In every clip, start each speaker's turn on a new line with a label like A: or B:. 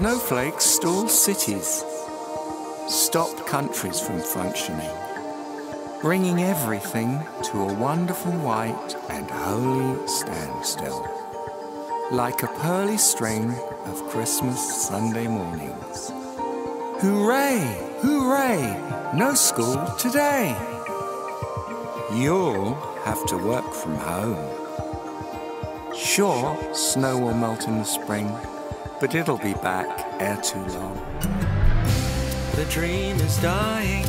A: Snowflakes stall cities, stop countries from functioning, bringing everything to a wonderful white and holy standstill, like a pearly string of Christmas Sunday mornings. Hooray! Hooray! No school today! You'll have to work from home. Sure, snow will melt in the spring, but it'll be back ere too long. The dream is dying.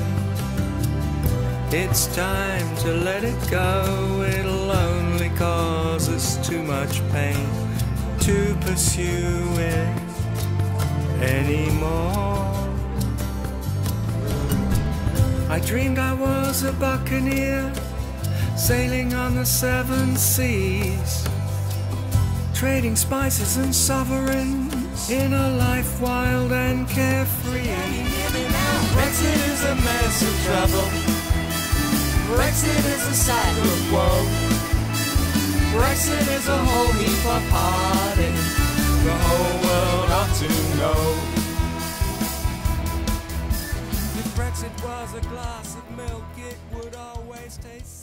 A: It's time to let it go. It'll only cause us too much pain to pursue it anymore. I dreamed I was a buccaneer sailing on the seven seas, trading spices and sovereigns in a life wild and carefree.
B: Brexit is a mess of trouble. Brexit is a sack of woe. Brexit is a whole heap of party. The whole world ought to know.
A: If Brexit was a glass of milk, it would always taste